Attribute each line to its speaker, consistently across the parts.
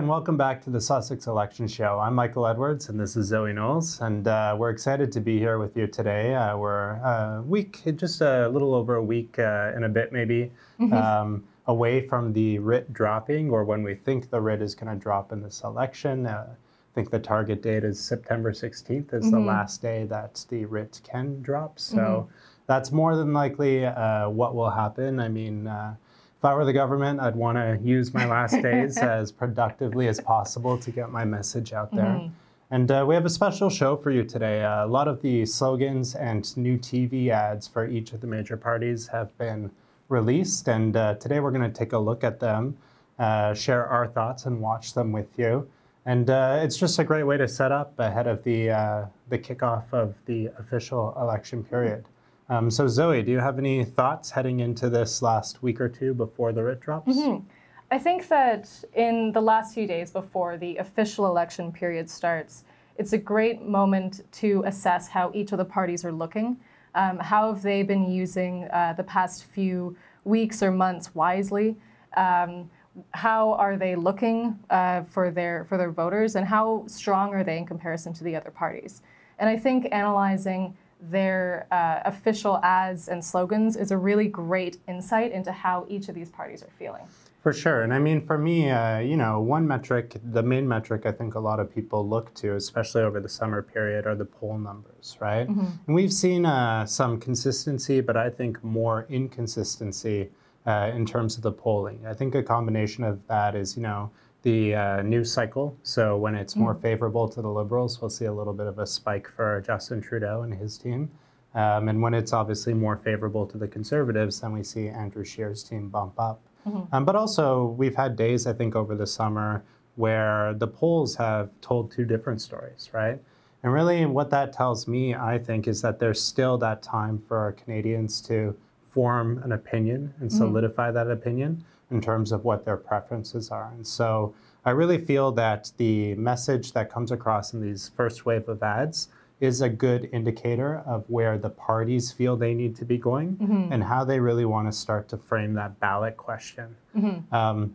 Speaker 1: and welcome back to the Sussex Election Show. I'm Michael Edwards, and this is Zoe Knowles, and uh, we're excited to be here with you today. Uh, we're a week, just a little over a week uh, and a bit maybe, mm-hmm. um, away from the writ dropping, or when we think the writ is going to drop in this election. Uh, I think the target date is September 16th is mm-hmm. the last day that the writ can drop. So mm-hmm. that's more than likely uh, what will happen. I mean, uh, if I were the government, I'd want to use my last days as productively as possible to get my message out there. Mm-hmm. And uh, we have a special show for you today. Uh, a lot of the slogans and new TV ads for each of the major parties have been released. And uh, today we're going to take a look at them, uh, share our thoughts, and watch them with you. And uh, it's just a great way to set up ahead of the, uh, the kickoff of the official election period. Um, so, Zoe, do you have any thoughts heading into this last week or two before the writ drops?
Speaker 2: Mm-hmm. I think that in the last few days before the official election period starts, it's a great moment to assess how each of the parties are looking. Um, how have they been using uh, the past few weeks or months wisely? Um, how are they looking uh, for their for their voters, and how strong are they in comparison to the other parties? And I think analyzing their uh, official ads and slogans is a really great insight into how each of these parties are feeling.
Speaker 1: For sure. And I mean, for me, uh, you know, one metric, the main metric I think a lot of people look to, especially over the summer period, are the poll numbers, right? Mm-hmm. And we've seen uh, some consistency, but I think more inconsistency uh, in terms of the polling. I think a combination of that is, you know, the uh, news cycle. So when it's more mm. favorable to the Liberals, we'll see a little bit of a spike for Justin Trudeau and his team. Um, and when it's obviously more favorable to the Conservatives, then we see Andrew Scheer's team bump up. Mm-hmm. Um, but also, we've had days, I think, over the summer where the polls have told two different stories, right? And really, what that tells me, I think, is that there's still that time for Canadians to form an opinion and mm-hmm. solidify mm-hmm. that opinion in terms of what their preferences are. And so I really feel that the message that comes across in these first wave of ads is a good indicator of where the parties feel they need to be going mm-hmm. and how they really want to start to frame that ballot question. Mm-hmm. Um,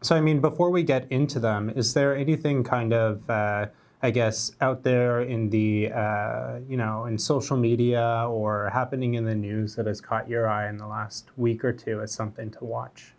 Speaker 1: so, I mean, before we get into them, is there anything kind of uh, I guess, out there in the, uh, you know, in social media or happening in the news that has caught your eye in the last week or two as something to watch?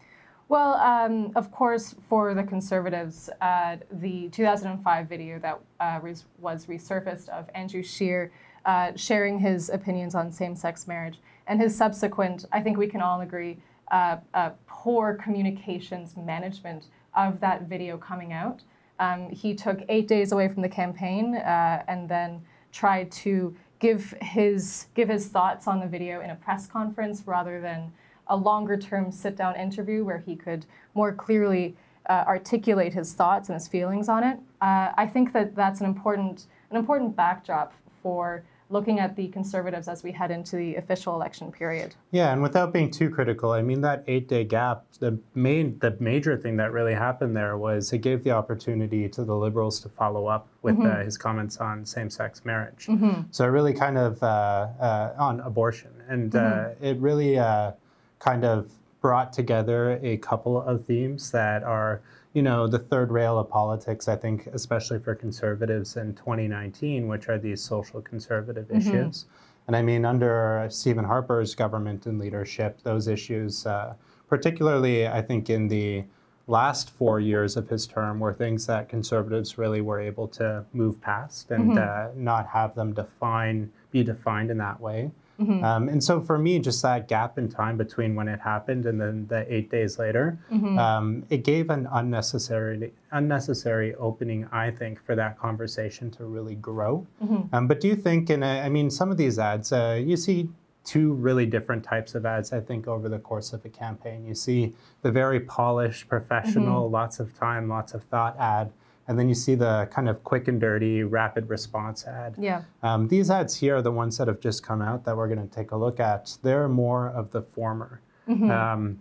Speaker 2: Well, um, of course, for the conservatives, uh, the 2005 video that uh, res- was resurfaced of Andrew Scheer uh, sharing his opinions on same sex marriage and his subsequent, I think we can all agree, uh, uh, poor communications management of that video coming out. Um, he took eight days away from the campaign uh, and then tried to give his give his thoughts on the video in a press conference rather than a longer term sit down interview where he could more clearly uh, articulate his thoughts and his feelings on it. Uh, I think that that's an important an important backdrop for looking at the conservatives as we head into the official election period.
Speaker 1: Yeah, and without being too critical, I mean that eight-day gap. The main, the major thing that really happened there was it gave the opportunity to the liberals to follow up with mm-hmm. uh, his comments on same-sex marriage. Mm-hmm. So it really kind of uh, uh, on abortion, and uh, mm-hmm. it really uh, kind of brought together a couple of themes that are you know, the third rail of politics, I think, especially for conservatives in 2019, which are these social conservative mm-hmm. issues. And I mean, under Stephen Harper's government and leadership, those issues, uh, particularly, I think, in the last four years of his term, were things that conservatives really were able to move past and mm-hmm. uh, not have them define, be defined in that way. Mm-hmm. Um, and so for me, just that gap in time between when it happened and then the eight days later, mm-hmm. um, it gave an unnecessary unnecessary opening, I think, for that conversation to really grow. Mm-hmm. Um, but do you think, in I mean, some of these ads, uh, you see two really different types of ads, I think, over the course of a campaign. You see the very polished, professional, mm-hmm. lots of time, lots of thought ad and then you see the kind of quick and dirty rapid response ad.
Speaker 2: Yeah.
Speaker 1: Um, these ads here are the ones that have just come out that we're going to take a look at. They're more of the former. Mm-hmm. Um,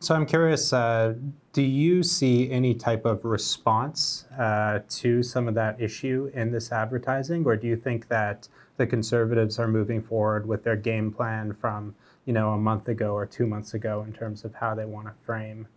Speaker 1: So I'm curious, uh, do you see any type of response uh, to some of that issue in this advertising, or do you think that the conservatives are moving forward with their game plan from you know a month ago or two months ago in terms of how they want to frame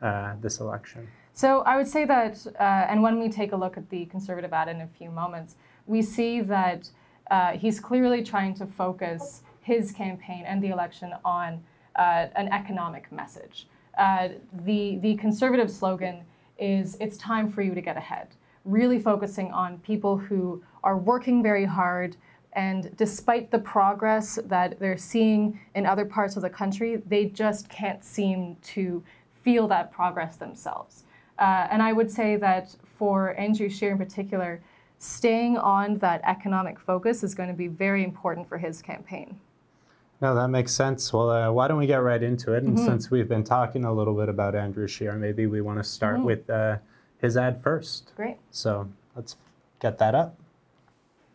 Speaker 1: uh, this election?
Speaker 2: So I would say that, uh, and when we take a look at the conservative ad in a few moments, we see that uh, he's clearly trying to focus his campaign and the election on uh, an economic message. Uh, the, the conservative slogan is it's time for you to get ahead, really focusing on people who are working very hard. And despite the progress that they're seeing in other parts of the country, they just can't seem to feel that progress themselves. Uh, and I would say that for Andrew Scheer in particular, staying on that economic focus is going to be very important for his campaign.
Speaker 1: No, that makes sense. Well, uh, why don't we get right into it? And mm-hmm. since we've been talking a little bit about Andrew Scheer, maybe we want to start mm-hmm. with uh, his ad first.
Speaker 2: Great.
Speaker 1: So let's get that up.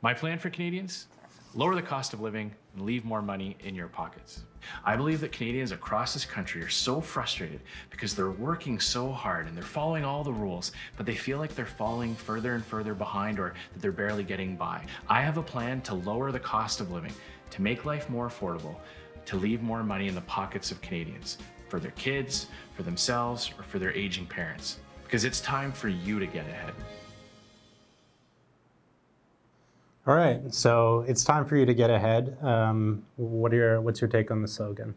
Speaker 3: My plan for Canadians lower the cost of living and leave more money in your pockets. I believe that Canadians across this country are so frustrated because they're working so hard and they're following all the rules, but they feel like they're falling further and further behind or that they're barely getting by. I have a plan to lower the cost of living to make life more affordable, to leave more money in the pockets of Canadians for their kids, for themselves, or for their aging parents. Because it's time for you to get ahead.
Speaker 1: All right, so it's time for you to get ahead. Um, what your, what's your take on the slogan?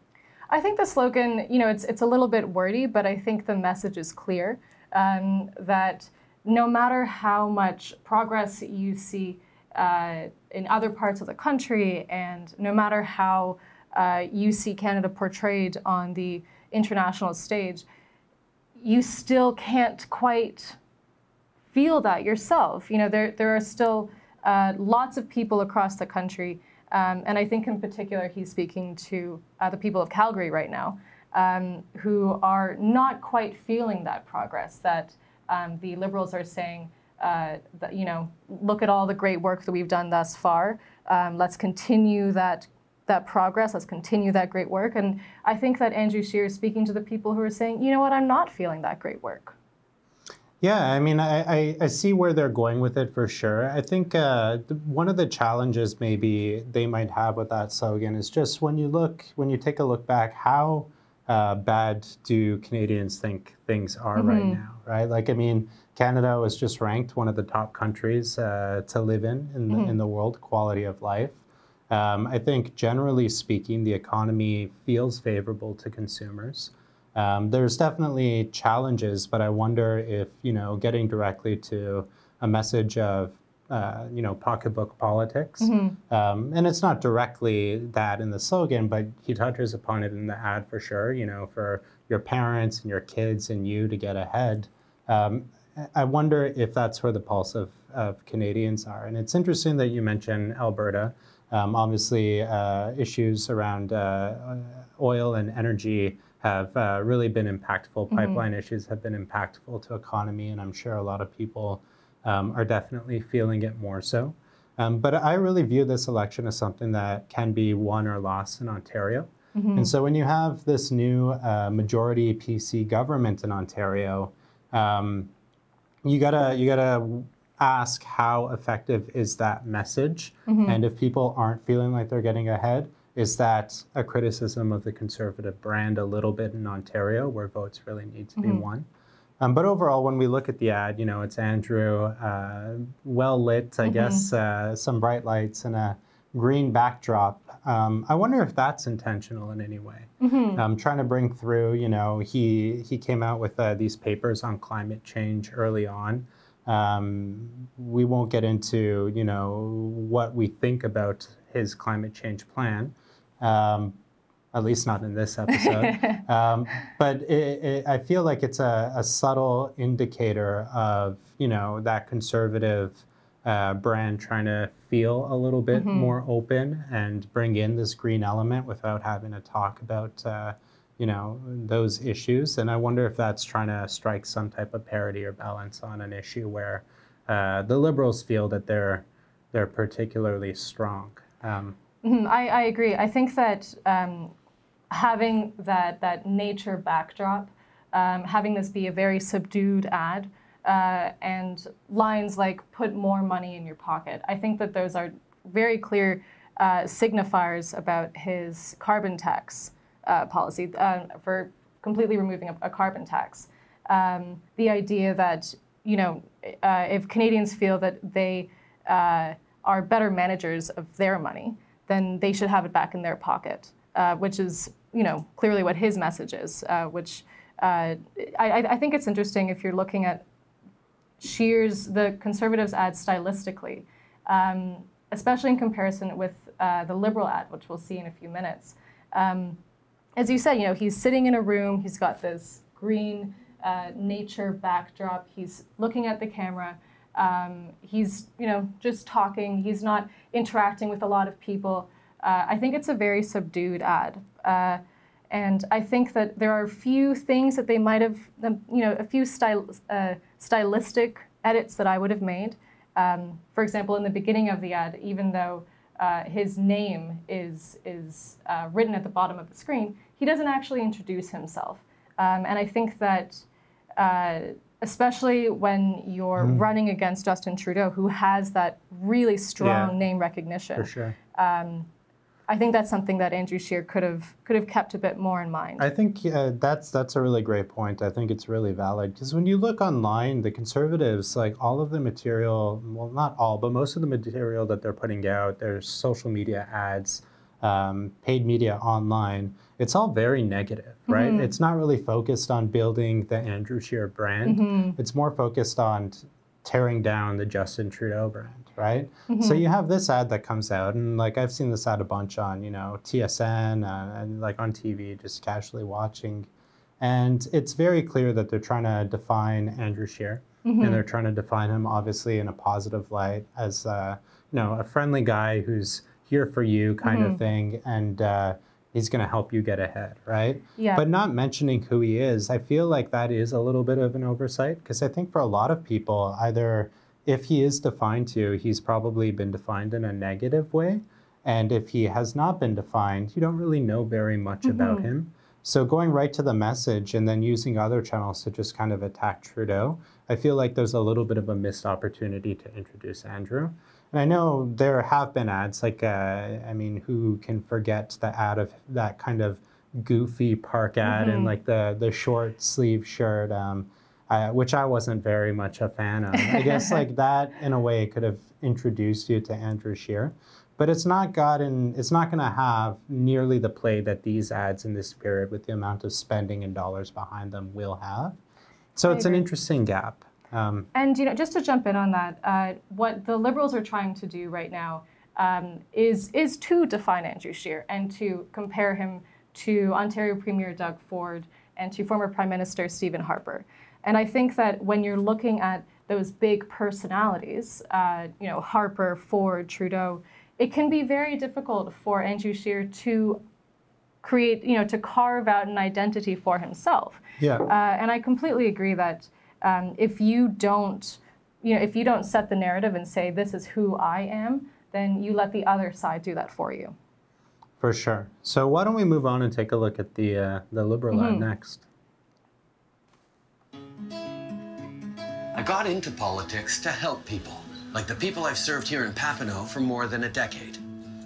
Speaker 2: I think the slogan, you know, it's, it's a little bit wordy, but I think the message is clear um, that no matter how much progress you see uh, in other parts of the country, and no matter how uh, you see Canada portrayed on the international stage, you still can't quite feel that yourself. You know, there, there are still uh, lots of people across the country, um, and I think in particular he's speaking to uh, the people of Calgary right now, um, who are not quite feeling that progress that um, the Liberals are saying uh, that, you know, look at all the great work that we've done thus far. Um, let's continue that that progress. Let's continue that great work. And I think that Andrew Scheer is speaking to the people who are saying, you know what, I'm not feeling that great work.
Speaker 1: Yeah, I mean, I, I, I see where they're going with it for sure. I think uh, one of the challenges maybe they might have with that slogan is just when you look, when you take a look back, how uh, bad do Canadians think things are mm-hmm. right now, right? Like, I mean, Canada was just ranked one of the top countries uh, to live in in the, mm-hmm. in the world, quality of life. Um, I think generally speaking, the economy feels favorable to consumers. Um, there's definitely challenges, but I wonder if you know getting directly to a message of uh, you know pocketbook politics, mm-hmm. um, and it's not directly that in the slogan, but he touches upon it in the ad for sure. You know, for your parents and your kids and you to get ahead. Um, I wonder if that's where the pulse of, of Canadians are. And it's interesting that you mentioned Alberta. Um, obviously, uh, issues around uh, oil and energy have uh, really been impactful. Mm-hmm. Pipeline issues have been impactful to economy, and I'm sure a lot of people um, are definitely feeling it more so. Um, but I really view this election as something that can be won or lost in Ontario. Mm-hmm. And so when you have this new uh, majority PC government in Ontario, um, you gotta you gotta ask how effective is that message, mm-hmm. and if people aren't feeling like they're getting ahead, is that a criticism of the conservative brand a little bit in Ontario, where votes really need to mm-hmm. be won? Um, but overall, when we look at the ad, you know, it's Andrew, uh, well lit, I mm-hmm. guess, uh, some bright lights and a green backdrop. Um, I wonder if that's intentional in any way. Mm-hmm. Um, trying to bring through, you know, he he came out with uh, these papers on climate change early on. Um, we won't get into, you know, what we think about his climate change plan, um, at least not in this episode. um, but it, it, I feel like it's a, a, subtle indicator of, you know, that conservative uh, brand trying to feel a little bit mm-hmm. more open and bring in this green element without having to talk about, uh, you know, those issues. And I wonder if that's trying to strike some type of parity or balance on an issue where uh, the liberals feel that they're they're particularly strong. Um.
Speaker 2: I, I, agree. I think that um, having that that nature backdrop, um, having this be a very subdued ad, uh, and lines like "put more money in your pocket." I think that those are very clear uh, signifiers about his carbon tax uh, policy uh, for completely removing a, a carbon tax. Um, the idea that you know, uh, if Canadians feel that they uh, are better managers of their money, then they should have it back in their pocket, uh, which is, you know, clearly what his message is. Uh, which uh, I, I, think it's interesting if you're looking at Scheer's, the Conservatives' ad stylistically, um, especially in comparison with uh, the Liberal ad, which we'll see in a few minutes. Um, as you said, you know, he's sitting in a room, he's got this green uh, nature backdrop. He's looking at the camera. Um, he's, you know, just talking. He's not interacting with a lot of people. Uh, I think it's a very subdued ad. Uh, and I think that there are a few things that they might have, um, you know, a few style, uh, stylistic edits that I would have made. Um, for example, in the beginning of the ad, even though uh, his name is, is uh, written at the bottom of the screen, he doesn't actually introduce himself. Um, and I think that uh, especially when you're mm. running against Justin Trudeau, who has that really strong yeah, name recognition.
Speaker 1: For sure.
Speaker 2: Um, I think that's something that Andrew Scheer could have could have kept a bit more in mind.
Speaker 1: I think uh, that's that's a really great point. I think it's really valid because when you look online, the conservatives like all of the material, well, not all, but most of the material that they're putting out, their social media ads, um, paid media online, it's all very negative, right? Mm-hmm. It's not really focused on building the Andrew Scheer brand. Mm-hmm. It's more focused on tearing down the Justin Trudeau brand, right? Mm-hmm. So you have this ad that comes out, and like I've seen this ad a bunch on, you know, TSN uh, and like on TV, just casually watching. And it's very clear that they're trying to define Andrew Scheer, mm-hmm. and they're trying to define him obviously in a positive light as, uh, you know, a friendly guy who's here for you kind mm-hmm. of thing, and uh, he's going to help you get ahead, right?
Speaker 2: Yeah.
Speaker 1: But not mentioning who he is, I feel like that is a little bit of an oversight because I think for a lot of people, either if he is defined to, he's probably been defined in a negative way. And if he has not been defined, you don't really know very much mm-hmm. about him. So going right to the message and then using other channels to just kind of attack Trudeau, I feel like there's a little bit of a missed opportunity to introduce Andrew. And I know there have been ads, like, uh, I mean, who can forget the ad of that kind of goofy park ad mm-hmm. and like the, the short sleeve shirt, um, uh, which I wasn't very much a fan of. I guess like that in a way could have introduced you to Andrew Scheer. But it's not gotten, it's not going to have nearly the play that these ads in this period with the amount of spending and dollars behind them will have. So I it's agree. an interesting gap.
Speaker 2: Um, and you know, just to jump in on that, uh, what the Liberals are trying to do right now um, is is to define Andrew Scheer and to compare him to Ontario Premier Doug Ford and to former Prime Minister Stephen Harper. And I think that when you're looking at those big personalities, uh, you know, Harper, Ford, Trudeau, it can be very difficult for Andrew Scheer to create, you know, to carve out an identity for himself.
Speaker 1: Yeah. Uh,
Speaker 2: and I completely agree that um, if you don't, you know, if you don't set the narrative and say this is who I am, then you let the other side do that for you.
Speaker 1: For sure. So why don't we move on and take a look at the uh, the liberal mm-hmm. ad next?
Speaker 4: I got into politics to help people, like the people I've served here in Papineau for more than a decade.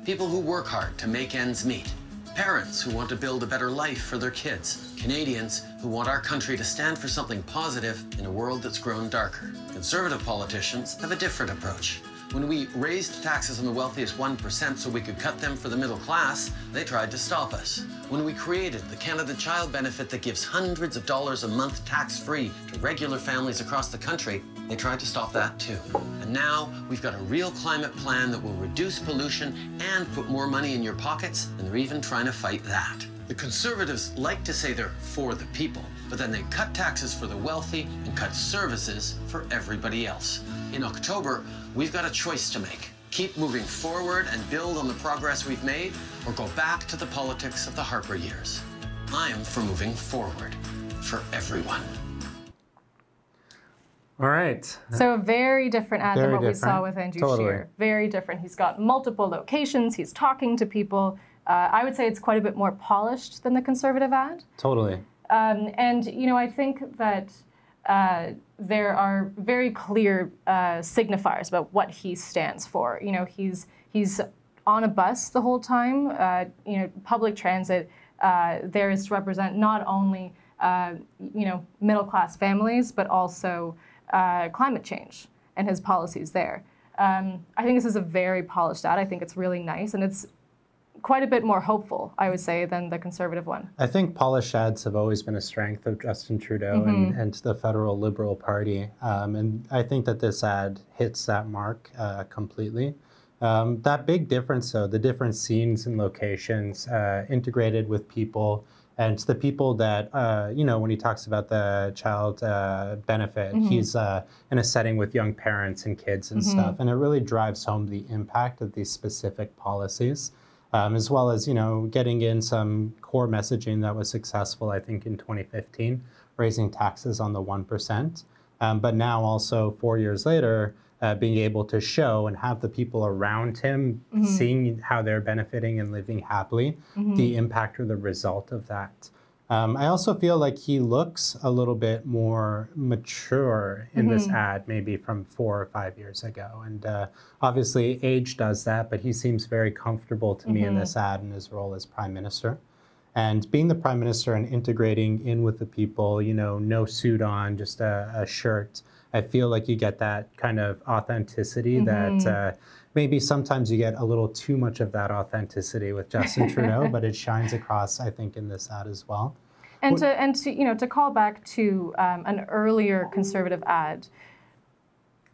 Speaker 4: People who work hard to make ends meet Parents who want to build a better life for their kids. Canadians who want our country to stand for something positive in a world that's grown darker. Conservative politicians have a different approach. When we raised taxes on the wealthiest 1% so we could cut them for the middle class, they tried to stop us. When we created the Canada Child Benefit that gives hundreds of dollars a month tax-free to regular families across the country, they tried to stop that too. And now we've got a real climate plan that will reduce pollution and put more money in your pockets, and they're even trying to fight that. The Conservatives like to say they're for the people, but then they cut taxes for the wealthy and cut services for everybody else. In October, we've got a choice to make. Keep moving forward and build on the progress we've made, or go back to the politics of the Harper years. I am for moving forward for everyone.
Speaker 1: All right.
Speaker 2: So a very different ad very than what different. we saw with Andrew totally. Scheer. Very different. He's got multiple locations. He's talking to people Uh, I would say it's quite a bit more polished than the conservative ad.
Speaker 1: Totally.
Speaker 2: Um, and you know, I think that uh, there are very clear uh, signifiers about what he stands for. You know, he's he's on a bus the whole time. Uh, you know, public transit uh, there is to represent not only uh, you know middle class families, but also uh, climate change and his policies there. Um, I think this is a very polished ad. I think it's really nice, and it's quite a bit more hopeful, I would say, than the conservative one.
Speaker 1: I think polished ads have always been a strength of Justin Trudeau mm-hmm. and, and the federal Liberal Party. Um, and I think that this ad hits that mark uh, completely. Um, that big difference, though, the different scenes and locations uh, integrated with people, and the people that, uh, you know, when he talks about the child uh, benefit, mm-hmm. he's uh, in a setting with young parents and kids and mm-hmm. stuff. And it really drives home the impact of these specific policies um, as well as you know getting in some core messaging that was successful. I think in 2015, raising taxes on the one percent, um, but now also four years later. Uh, being able to show and have the people around him mm-hmm. seeing how they're benefiting and living happily, mm-hmm. the impact or the result of that. Um, I also feel like he looks a little bit more mature in mm-hmm. this ad, maybe from four or five years ago. And uh, obviously, age does that, but he seems very comfortable to mm-hmm. me in mm-hmm. this ad in his role as prime minister. And being the prime minister and integrating in with the people, you know, no suit on, just a, a shirt, I feel like you get that kind of authenticity mm-hmm. that. Uh, maybe sometimes you get a little too much of that authenticity with Justin Trudeau, but it shines across, I think, in this ad as well.
Speaker 2: And to and to you know to call back to um, an earlier conservative ad,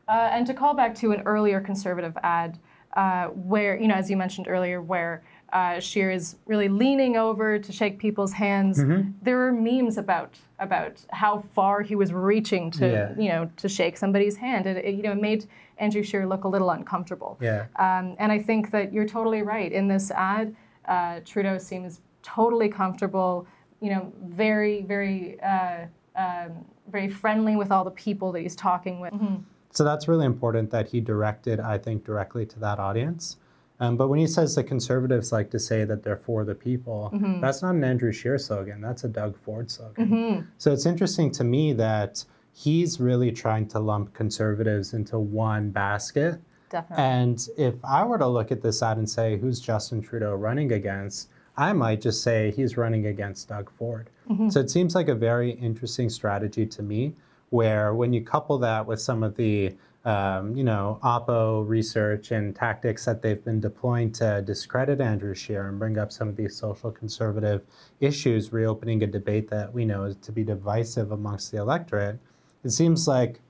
Speaker 2: uh, and to call back to an earlier conservative ad, uh, where you know as you mentioned earlier, where uh, Scheer is really leaning over to shake people's hands. Mm-hmm. There were memes about about how far he was reaching to yeah. you know to shake somebody's hand. It, it, you know made Andrew Scheer look a little uncomfortable.
Speaker 1: Yeah.
Speaker 2: Um, and I think that you're totally right. In this ad, uh, Trudeau seems totally comfortable. You know, very very uh, um, very friendly with all the people that he's talking with. Mm-hmm.
Speaker 1: So that's really important that he directed, I think, directly to that audience. Um, but when he says the conservatives like to say that they're for the people, mm-hmm. that's not an Andrew Scheer slogan. That's a Doug Ford slogan. Mm-hmm. So it's interesting to me that he's really trying to lump conservatives into one basket.
Speaker 2: Definitely.
Speaker 1: And if I were to look at this ad and say, who's Justin Trudeau running against? I might just say he's running against Doug Ford. Mm-hmm. So it seems like a very interesting strategy to me, where when you couple that with some of the um, you know, Oppo research and tactics that they've been deploying to discredit Andrew Scheer and bring up some of these social conservative issues, reopening a debate that we know is to be divisive amongst the electorate. It seems like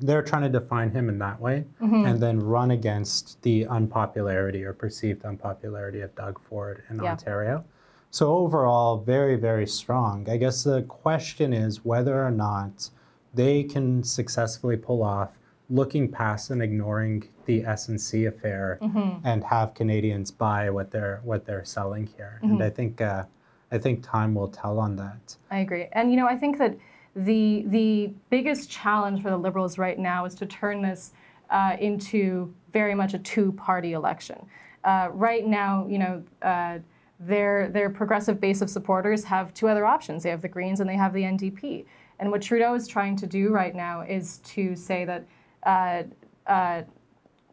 Speaker 1: they're trying to define him in that way mm-hmm. and then run against the unpopularity or perceived unpopularity of Doug Ford in yeah. Ontario. So overall, very, very strong. I guess the question is whether or not they can successfully pull off looking past and ignoring the SNC affair mm-hmm. and have Canadians buy what they're what they're selling here. Mm-hmm. And I think uh, I think time will tell on that.
Speaker 2: I agree. And you know, I think that the the biggest challenge for the Liberals right now is to turn this uh, into very much a two-party election. Uh, right now, you know. Uh, their, their progressive base of supporters have two other options. They have the Greens and they have the NDP. And what Trudeau is trying to do right now is to say that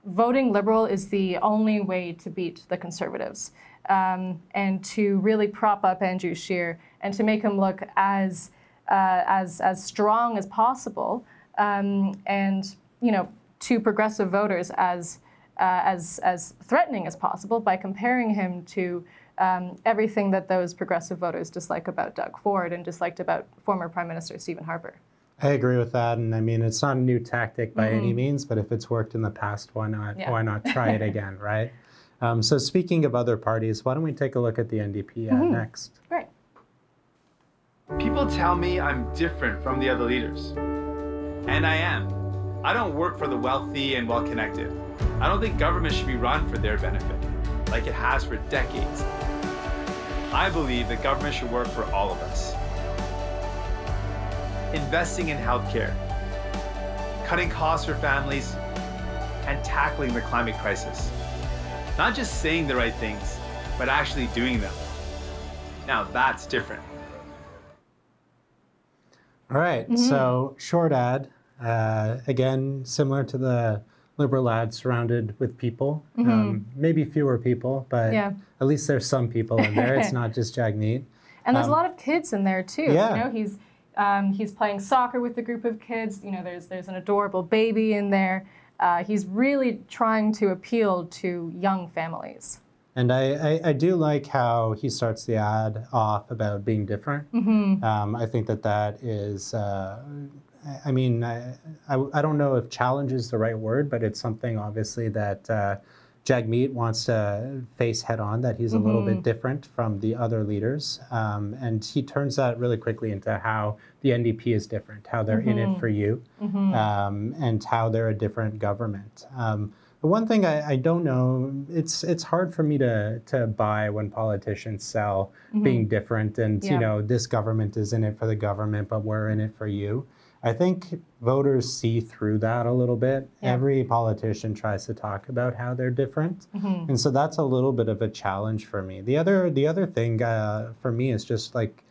Speaker 2: voting liberal is the only way to beat the conservatives um, and to really prop up Andrew Scheer and to make him look as uh, as as strong as possible um, and you know to progressive voters as uh, as as threatening as possible by comparing him to um, everything that those progressive voters dislike about Doug Ford and disliked about former Prime Minister Stephen Harper.
Speaker 1: I agree with that, and I mean it's not a new tactic by mm-hmm. any means, but if it's worked in the past, why not? Yeah. Why not try it again, right? Um, so speaking of other parties, why don't we take a look at the NDP uh, mm-hmm. next?
Speaker 2: Great.
Speaker 5: People tell me I'm different from the other leaders, and I am. I don't work for the wealthy and well-connected. I don't think government should be run for their benefit, like it has for decades. I believe that government should work for all of us investing in healthcare, cutting costs for families, and tackling the climate crisis. Not just saying the right things, but actually doing them. Now that's different.
Speaker 1: All right,
Speaker 2: Mm-hmm.
Speaker 1: so short ad, uh, again, similar to the liberal ad surrounded with people. Um, maybe fewer people, but.
Speaker 2: Yeah.
Speaker 1: at least there's some people in there. It's not just Jagmeet.
Speaker 2: And there's
Speaker 1: Um,
Speaker 2: a lot of kids in there too.
Speaker 1: yeah.
Speaker 2: You know, he's um, he's playing soccer with a group of kids. You know, there's there's an adorable baby in there. Uh, he's really trying to appeal to young families.
Speaker 1: And I, I, I do like how he starts the ad off about being different. Um, I think that that is, uh, I- I mean, I, I, I don't know if challenge is the right word, but it's something obviously that uh, Jagmeet wants to face head on, that he's a little bit different from the other leaders. Um, and he turns that really quickly into how the NDP is different, how they're in it for you, um, and how they're a different government. Um, the one thing I, I don't know, it's it's hard for me to to buy when politicians sell being different and
Speaker 2: Yeah.
Speaker 1: you know this government is in it for the government, but we're in it for you. I think voters see through that a little bit.
Speaker 2: Yeah.
Speaker 1: Every politician tries to talk about how they're different, and so that's a little bit of a challenge for me. The other the other thing uh, for me is just like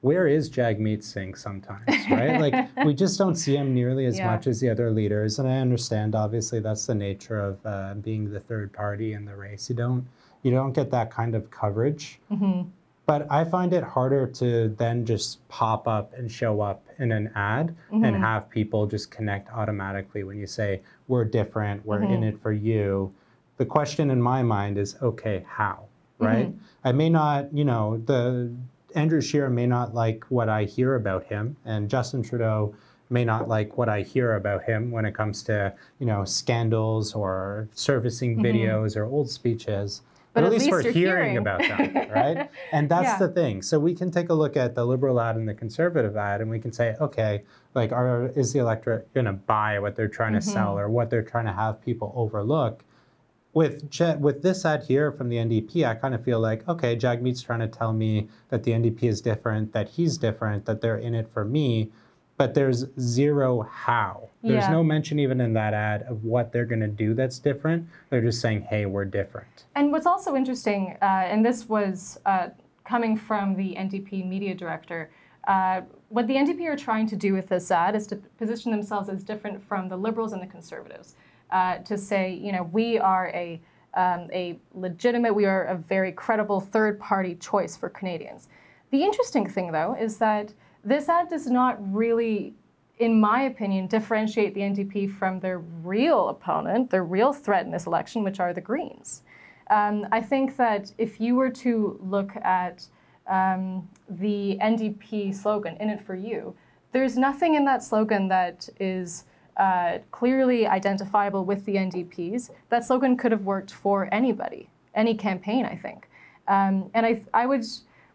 Speaker 1: where is Jagmeet Singh sometimes, right? like we just don't see him nearly as
Speaker 2: Yeah.
Speaker 1: much as the other leaders, and I understand obviously that's the nature of uh, being the third party in the race. You don't you don't get that kind of coverage. But I find it harder to then just pop up and show up in an ad and mm-hmm. have people just connect automatically when you say, we're different, we're in mm-hmm. it for you. The question in my mind is, okay, how? Right? Mm-hmm. I may not, you know, the Andrew Shearer may not like what I hear about him, and Justin Trudeau may not like what I hear about him when it comes to, you know, scandals or servicing videos or old speeches.
Speaker 2: But
Speaker 1: But,
Speaker 2: at
Speaker 1: at least,
Speaker 2: least
Speaker 1: we're
Speaker 2: you're
Speaker 1: hearing,
Speaker 2: hearing.
Speaker 1: about them, right? And that's
Speaker 2: Yeah.
Speaker 1: the thing. So we can take a look at the liberal ad and the conservative ad, and we can say, okay, like, are, is the electorate going to buy what they're trying to mm-hmm. sell or what they're trying to have people overlook? With Je- with this ad here from the NDP, I kind of feel like, okay, Jagmeet's trying to tell me that the NDP is different, that he's different, that they're in it for me, but there's zero how. There's
Speaker 2: Yeah.
Speaker 1: no mention even in that ad of what they're going to do that's different. They're just saying, hey, we're different.
Speaker 2: And what's also interesting, uh, and this was uh, coming from the NDP media director, uh, what the NDP are trying to do with this ad is to position themselves as different from the Liberals and the Conservatives. Uh, to say, you know, we are a um, a legitimate, we are a very credible third party choice for Canadians. The interesting thing, though, is that this ad does not really in my opinion, differentiate the NDP from their real opponent, their real threat in this election, which are the Greens. Um, I think that if you were to look at um, the NDP slogan, In It For You, there's nothing in that slogan that is uh, clearly identifiable with the NDPs. That slogan could have worked for anybody, any campaign, I think. Um, and I, I would.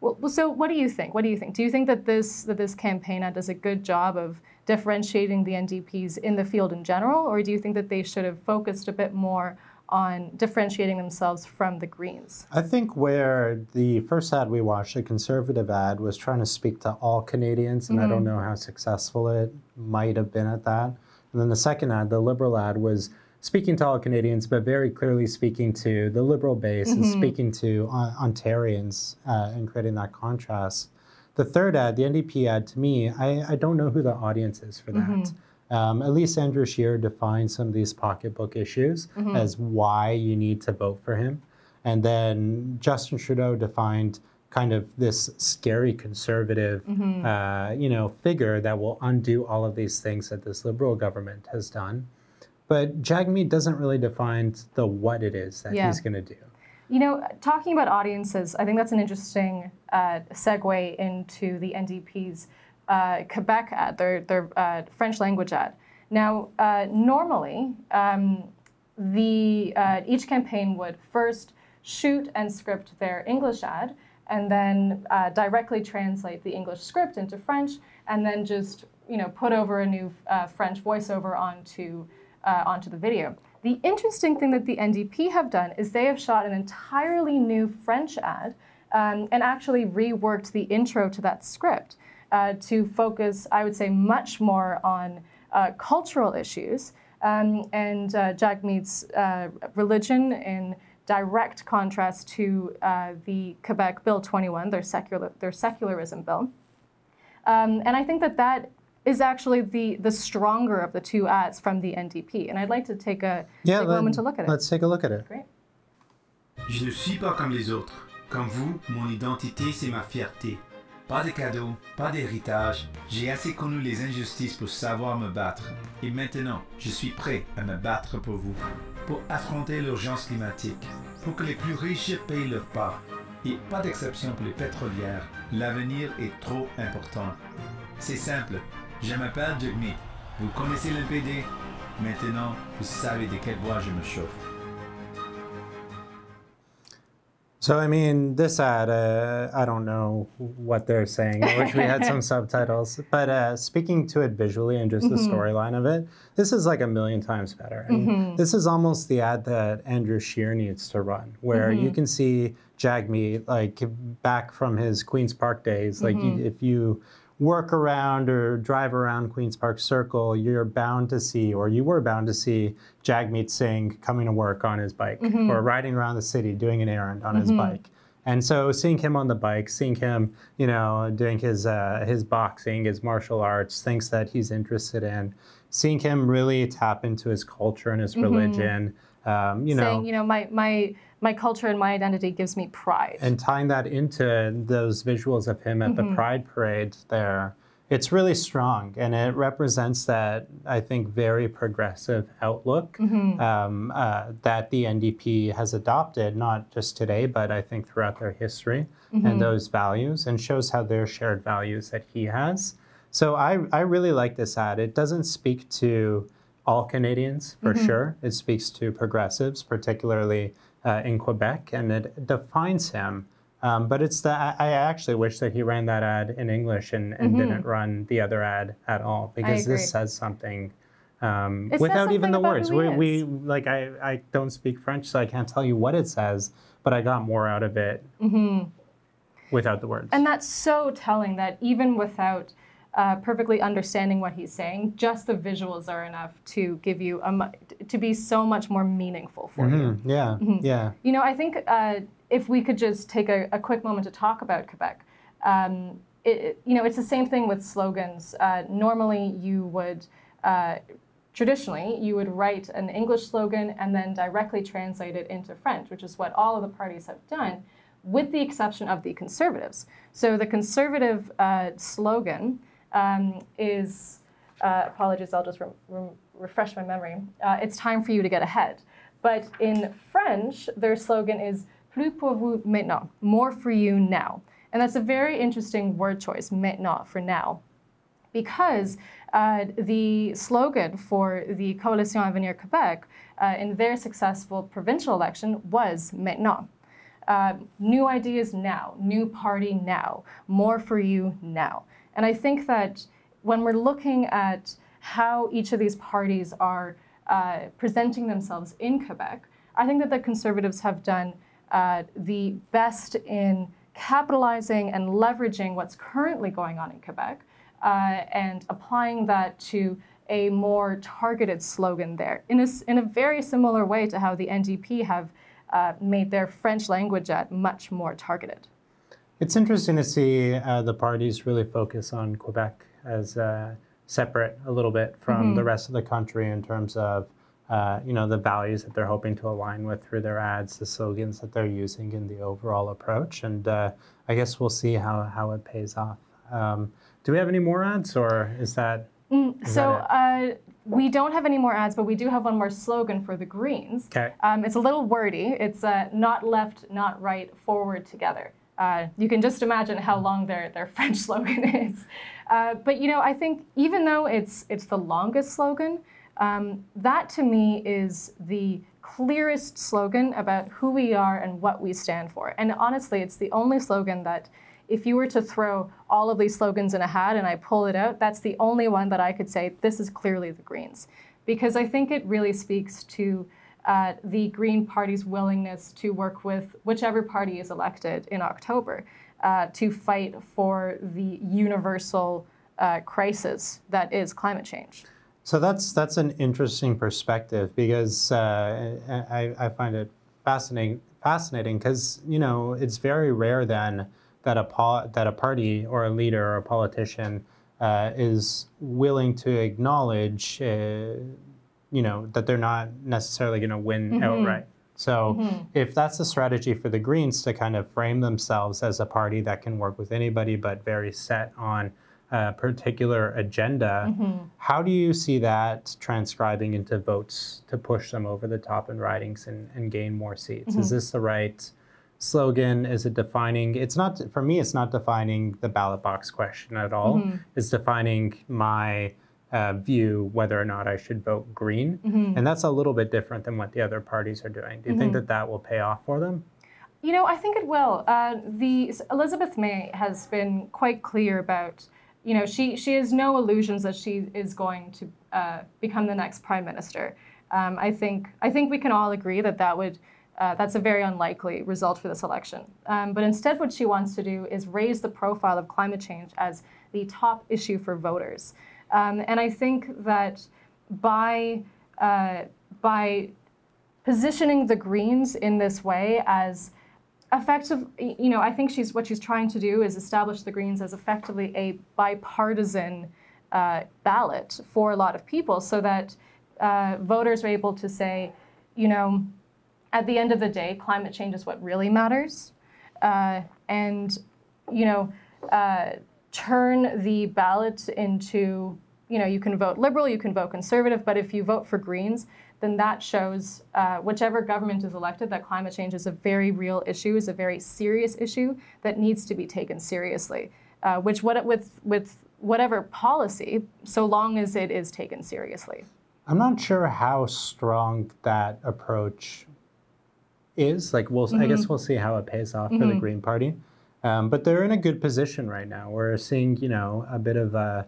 Speaker 2: Well, so what do you think? What do you think? Do you think that this that this campaign ad does a good job of differentiating the NDPs in the field in general, or do you think that they should have focused a bit more on differentiating themselves from the Greens?
Speaker 1: I think where the first ad we watched, a conservative ad, was trying to speak to all Canadians, and I don't mm-hmm. know how successful it might have been at that. And then the second ad, the liberal ad, was speaking to all Canadians, but very clearly speaking to the liberal base and speaking to uh, Ontarians uh, and creating that contrast. The third ad, the NDP ad, to me, I, I don't know who the audience is for that. Um, at least Andrew Scheer defined some of these pocketbook issues as why you need to vote for him. And then Justin Trudeau defined kind of this scary conservative, uh, you know, figure that will undo all of these things that this liberal government has done. But Jagmeet doesn't really define the what it is that
Speaker 2: Yeah.
Speaker 1: he's going to do.
Speaker 2: You know, talking about audiences, I think that's an interesting uh, segue into the NDP's uh, Quebec ad, their, their uh, French language ad. Now, uh, normally, um, the uh, each campaign would first shoot and script their English ad, and then uh, directly translate the English script into French, and then just you know put over a new uh, French voiceover onto uh, onto the video. The interesting thing that the NDP have done is they have shot an entirely new French ad um, and actually reworked the intro to that script uh, to focus, I would say, much more on uh, cultural issues um, and uh, uh, religion in direct contrast to uh, the Quebec Bill 21, their, secular, their secularism bill. Um, and I think that that is actually the, the stronger of the two ads from the NDP. And I'd like to take a,
Speaker 1: Yeah,
Speaker 2: take a
Speaker 1: let,
Speaker 2: moment to look at it.
Speaker 1: let's take a look at it.
Speaker 2: Great.
Speaker 6: Je ne suis pas comme les autres. Comme vous, mon identité, c'est ma fierté. Pas de cadeaux, pas d'héritage. J'ai assez connu les injustices pour savoir me battre. Et maintenant, je suis prêt à me battre pour vous. Pour affronter l'urgence climatique. Pour que les plus riches payent leur part. Et pas d'exception pour les pétrolières. L'avenir est trop important. C'est simple. Je m'appelle Jagmeet. Vous connaissez le NPD. Maintenant, vous savez de quelle bois je me chauffe.
Speaker 1: So, I mean, this ad, uh, I don't know what they're saying. I wish we had some subtitles. But uh, speaking to it visually and just the storyline of it, this is like a million times better. And This is almost the ad that Andrew Scheer needs to run, where you can see Jagmeet, like back from his Queen's Park days. Like, you, if you work around or drive around Queen's Park Circle, you're bound to see, or you were bound to see, Jagmeet Singh coming to work on his bike or riding around the city doing an errand on his bike. And so seeing him on the bike, seeing him, you know, doing his uh, his boxing, his martial arts, things that he's interested in, seeing him really tap into his culture and his religion, um, you know,
Speaker 2: Saying, you know, my, my, my culture and my identity gives me pride.
Speaker 1: and tying that into those visuals of him at
Speaker 2: Mm-hmm.
Speaker 1: the Pride Parade there, it's really strong, and it represents that I think very progressive outlook
Speaker 2: Mm-hmm.
Speaker 1: um, uh, that the NDP has adopted, not just today, but I think throughout their history,
Speaker 2: Mm-hmm.
Speaker 1: and those values, and shows how their shared values that he has. So I, I really like this ad. It doesn't speak to all Canadians for
Speaker 2: Mm-hmm.
Speaker 1: sure. It speaks to progressives, particularly uh, in Quebec, and it defines him. Um, but it's the I, actually wish that he ran that ad in English and, and didn't run the other ad at all because
Speaker 2: Mm-hmm.
Speaker 1: this says something um, without even the words. We, we like I, I don't speak French, so I can't tell you what it says, but I got more out of it without the words.
Speaker 2: And that's so telling that even without uh, perfectly understanding what he's saying, just the visuals are enough to give you a to be so much more meaningful for you.
Speaker 1: Mm, yeah, yeah.
Speaker 2: You know, I think uh, if we could just take a, a quick moment to talk about Quebec. Um, it, it- you know, it's the same thing with slogans. Uh, normally, you would. Uh, Traditionally, you would write an English slogan and then directly translate it into French, which is what all of the parties have done, with the exception of the Conservatives. So the Conservative uh, slogan um, is uh, apologies, I'll just re- re- refresh my memory. Uh, it's time for you to get ahead. But in French, their slogan is Plus pour vous maintenant, more for you now. And that's a very interesting word choice, maintenant, for now because uh, the slogan for the Coalition Avenir Quebec uh, in their successful provincial election was Maintenant. Uh, new ideas now, new party now, more for you now. And I think that when we're looking at how each of these parties are uh, presenting themselves in Quebec, I think that the Conservatives have done uh, the best in capitalizing and leveraging what's currently going on in Quebec uh, and applying that to a more targeted slogan there in a, in a very similar way to how the NDP have uh, made their French language ad much more targeted.
Speaker 1: It's interesting to see uh, the parties really focus on Quebec as uh, separate a little bit from the rest of the country in terms of uh, you know the values that they're hoping to align with through their ads, the slogans that they're using, and the overall approach. And uh, I guess we'll see how how it pays off. Um, do we have any more ads, or is that? Is
Speaker 2: so
Speaker 1: that
Speaker 2: uh, we don't have any more ads, but we do have one more slogan for the Greens.
Speaker 1: Okay.
Speaker 2: Um, it's a little wordy. It's uh, not left, not right, forward together. Uh, you can just imagine how long their, their French slogan is. Uh, but you know, I think even though it's it's the longest slogan, um, that to me is the clearest slogan about who we are and what we stand for. And honestly, it's the only slogan that if you were to throw all of these slogans in a hat and I pull it out, that's the only one that I could say this is clearly the Greens. Because I think it really speaks to uh, the Green Party's willingness to work with whichever party is elected in October uh, to fight for the universal uh, crisis that is climate change.
Speaker 1: So that's that's an interesting perspective because uh, I, I find it fascinating, fascinating because you know it's very rare then that a that a party or a leader or a politician uh, is willing to acknowledge, uh, you know, that they're not necessarily going to win
Speaker 2: Mm-hmm.
Speaker 1: outright. So if that's the strategy for the Greens to kind of frame themselves as a party that can work with anybody but very set on a particular agenda,
Speaker 2: Mm-hmm.
Speaker 1: how do you see that transcribing into votes to push them over the top in ridings and, and gain more seats?
Speaker 2: Mm-hmm.
Speaker 1: Is this the right slogan? Is it defining? It's not, for me, it's not defining the ballot box question at all.
Speaker 2: Mm-hmm.
Speaker 1: It's defining my uh, view whether or not I should vote green.
Speaker 2: Mm-hmm.
Speaker 1: And that's a little bit different than what the other parties are doing. Do you think that that will pay off for them?
Speaker 2: You know, I think it will. Uh, the Elizabeth May has been quite clear about, you know, she she has no illusions that she is going to uh, become the next prime minister. Um, I think I think we can all agree that that would. Uh, that's a very unlikely result for this election. Um, but instead, what she wants to do is raise the profile of climate change as the top issue for voters. Um, and I think that by uh, by positioning the Greens in this way as effective you know i think she's what she's trying to do is establish the greens as effectively a bipartisan uh, ballot for a lot of people so that uh, voters are able to say you know at the end of the day climate change is what really matters. Uh, and you know uh, turn the ballot into you know you can vote liberal you can vote conservative but if you vote for greens then that shows uh, whichever government is elected that climate change is a very real issue, is a very serious issue that needs to be taken seriously. Uh, which what with with whatever policy, so long as it is taken seriously.
Speaker 1: I'm not sure how strong that approach is. Like, we'll, I guess we'll see how it pays off for the Green Party. Um, but they're in a good position right now. We're seeing, you know, a bit of a,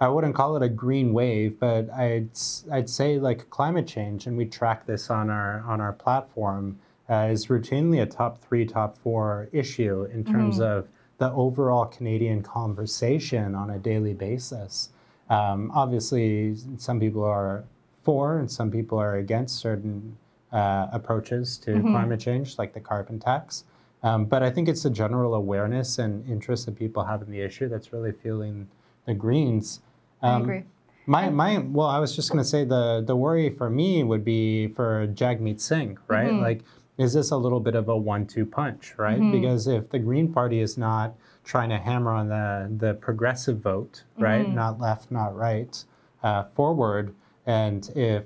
Speaker 1: I wouldn't call it a green wave, but I'd I'd say like climate change, and we track this on our on our platform, uh, is routinely a top three, top four issue in terms of the overall Canadian conversation on a daily basis. Um, obviously, some people are for and some people are against certain uh, approaches to climate change, like the carbon tax. Um, but I think it's the general awareness and interest that people have in the issue that's really fueling the Greens.
Speaker 2: I
Speaker 1: Um,
Speaker 2: agree.
Speaker 1: My, my, well, I was just going to say the, the worry for me would be for Jagmeet Singh, right?
Speaker 2: Mm-hmm.
Speaker 1: Like, is this a little bit of a one two punch, right?
Speaker 2: Mm-hmm.
Speaker 1: Because if the Green Party is not trying to hammer on the, the progressive vote, right?
Speaker 2: Mm-hmm.
Speaker 1: Not left, not right, uh, forward, and if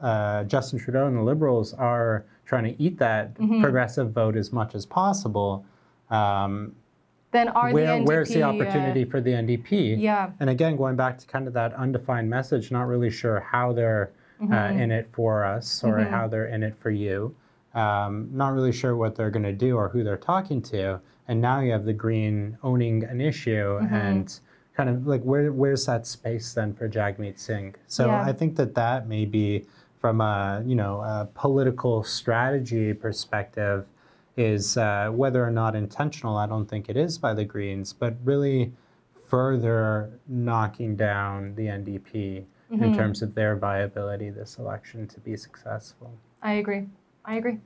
Speaker 1: uh, Justin Trudeau and the Liberals are trying to eat that
Speaker 2: Mm-hmm.
Speaker 1: progressive vote as much as possible, um,
Speaker 2: Then are
Speaker 1: where,
Speaker 2: the NDP,
Speaker 1: where's the
Speaker 2: uh,
Speaker 1: opportunity for the NDP?
Speaker 2: yeah.
Speaker 1: And again, going back to kind of that undefined message, not really sure how they're
Speaker 2: Mm-hmm.
Speaker 1: uh, in it for us or how they're in it for you. Um, not really sure what they're going to do or who they're talking to. And now you have the Green owning an issue
Speaker 2: Mm-hmm.
Speaker 1: and kind of like where where's that space then for Jagmeet Singh? So
Speaker 2: Yeah.
Speaker 1: I think that that may be from a you know a political strategy perspective is uh, whether or not intentional. I don't think it is by the Greens, but really further knocking down the NDP in terms of their viability this election to be successful.
Speaker 2: I agree. I agree.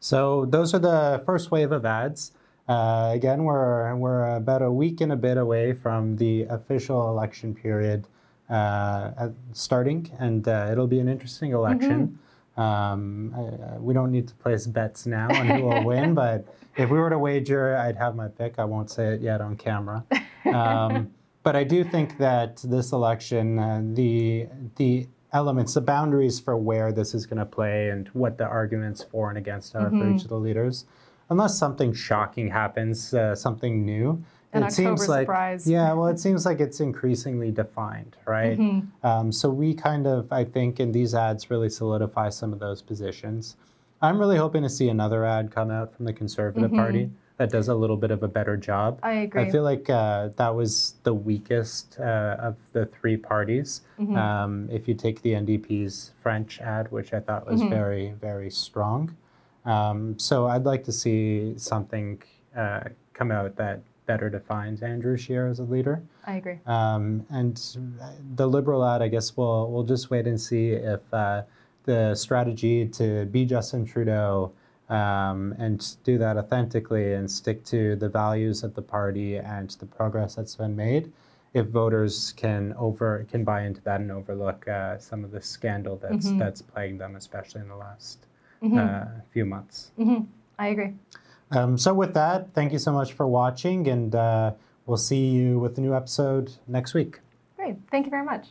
Speaker 1: So those are the first wave of ads. Uh, again, we're we're about a week and a bit away from the official election period starting, and uh, it'll be an interesting election. Um, uh, we don't need to place bets now on who will win, but if we were to wager, I'd have my pick. I won't say it yet on camera. Um, but I do think that this election, uh, the the elements, the boundaries for where this is going to play, and what the arguments for and against are for each of the leaders, unless something shocking happens, uh, something new.
Speaker 2: An
Speaker 1: it seems like
Speaker 2: surprise.
Speaker 1: yeah, well, it seems like it's increasingly defined, right?
Speaker 2: Mm-hmm.
Speaker 1: Um, so we kind of, I think, in these ads really solidify some of those positions. I'm really hoping to see another ad come out from the Conservative Party that does a little bit of a better job.
Speaker 2: Mm-hmm. I agree.
Speaker 1: I feel like uh, that was the weakest uh, of the three parties.
Speaker 2: Mm-hmm.
Speaker 1: Um, if you take the NDP's French ad, which I thought
Speaker 2: Mm-hmm.
Speaker 1: was very, very strong. Um, so I'd like to see something uh, come out that better defines Andrew Scheer as a leader.
Speaker 2: I agree.
Speaker 1: Um, and the liberal ad, I guess we'll we'll just wait and see if uh, the strategy to be Justin Trudeau, um, and do that authentically and stick to the values of the party and the progress that's been made, if voters can over can buy into that and overlook uh, some of the scandal that's
Speaker 2: Mhm.
Speaker 1: that's plagued them, especially in the last
Speaker 2: Mhm.
Speaker 1: uh, few months.
Speaker 2: Mhm. I agree.
Speaker 1: Um, so with that, thank you so much for watching, and uh, we'll see you with a new episode next week.
Speaker 2: Great. Thank you very much.